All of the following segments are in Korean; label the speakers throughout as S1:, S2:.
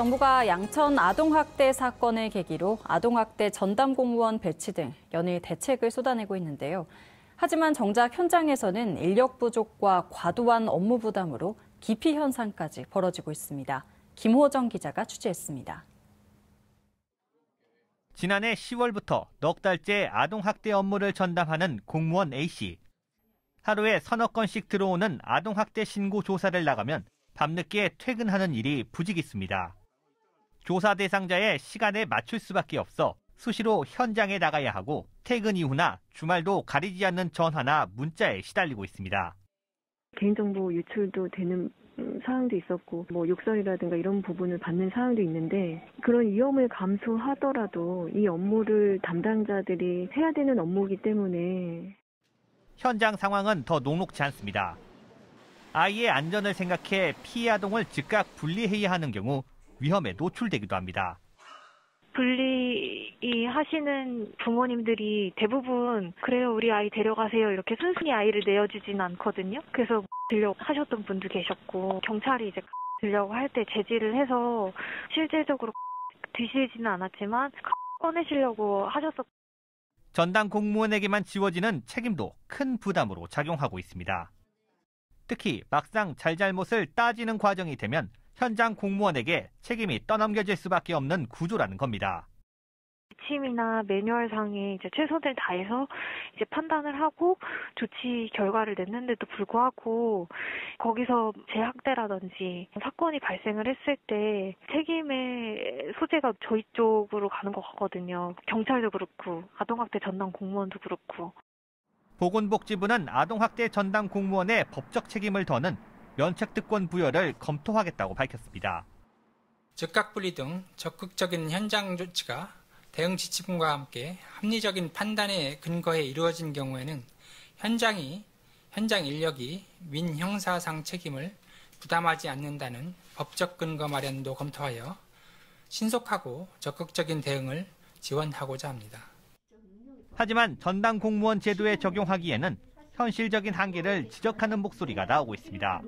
S1: 정부가 양천 아동학대 사건을 계기로 아동학대 전담 공무원 배치 등 연일 대책을 쏟아내고 있는데요. 하지만 정작 현장에서는 인력 부족과 과도한 업무 부담으로 기피 현상까지 벌어지고 있습니다. 김호정 기자가 취재했습니다.
S2: 지난해 10월부터 넉 달째 아동학대 업무를 전담하는 공무원 A씨. 하루에 서너 건씩 들어오는 아동학대 신고 조사를 나가면 밤늦게 퇴근하는 일이 부지기습니다. 조사 대상자의 시간에 맞출 수밖에 없어 수시로 현장에 나가야 하고 퇴근 이후나 주말도 가리지 않는 전화나 문자에 시달리고 있습니다.
S3: 개인정보 유출도 되는 사항도 있었고 뭐 욕설이라든가 이런 부분을 받는 사항도 있는데 그런 위험을 감수하더라도 이 업무를 담당자들이 해야 되는 업무이기 때문에
S2: 현장 상황은 더 녹록지 않습니다. 아이의 안전을 생각해 피해 아동을 즉각 분리해야 하는 경우 위험에 노출되기도 합니다.
S4: 분리 하시는 부모님들이 대부분 그래요 우리 아이 데려가세요 이렇게 순순히 아이를 내어주진 않거든요. 그래서 들려고 하셨던 분도 계셨고 경찰이 이제 들려고 할 때 제지를 해서 실질적으로 드시지는 않았지만 꺼내시려고 하셨었.
S2: 전담 공무원에게만 지워지는 책임도 큰 부담으로 작용하고 있습니다. 특히 막상 잘잘못을 따지는 과정이 되면 현장 공무원에게 책임이 떠넘겨질 수밖에 없는 구조라는 겁니다.
S4: 지침이나 매뉴얼상에 이제 최선을 다해서 이제 판단을 하고 조치 결과를 냈는데도 불구하고 거기서 재학대라든지 사건이 발생을 했을 때 책임의 소재가 저희 쪽으로 가는 것 같거든요. 경찰도 그렇고 아동학대 전담 공무원도 그렇고.
S2: 보건복지부는 아동학대 전담 공무원의 법적 책임을 더는 면책특권 부여를 검토하겠다고 밝혔습니다.
S5: 즉각 분리 등 적극적인 현장 조치가 대응 지침과 함께 합리적인 판단에 근거해 이루어진 경우에는 현장이 현장 인력이 민 형사상 책임을 부담하지 않는다는 법적 근거 마련도 검토하여 신속하고 적극적인 대응을 지원하고자 합니다.
S2: 하지만 전담 공무원 제도에 적용하기에는 현실적인 한계를 지적하는 목소리가 나오고 있습니다.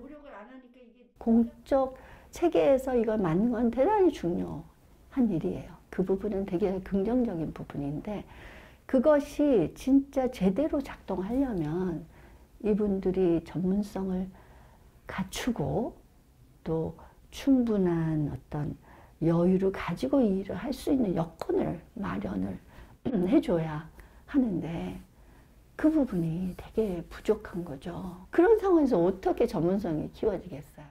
S6: 공적 체계에서 이걸 맞는 건 대단히 중요한 일이에요. 그 부분은 되게 긍정적인 부분인데 그것이 진짜 제대로 작동하려면 이분들이 전문성을 갖추고 또 충분한 어떤 여유를 가지고 일을 할 수 있는 여건을 마련을 해줘야 하는데 그 부분이 되게 부족한 거죠. 그런 상황에서 어떻게 전문성이 키워지겠어요?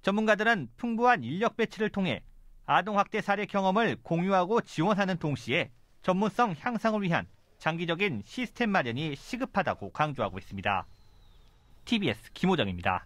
S2: 전문가들은 풍부한 인력 배치를 통해 아동학대 사례 경험을 공유하고 지원하는 동시에 전문성 향상을 위한 장기적인 시스템 마련이 시급하다고 강조하고 있습니다. TBS 김호정입니다.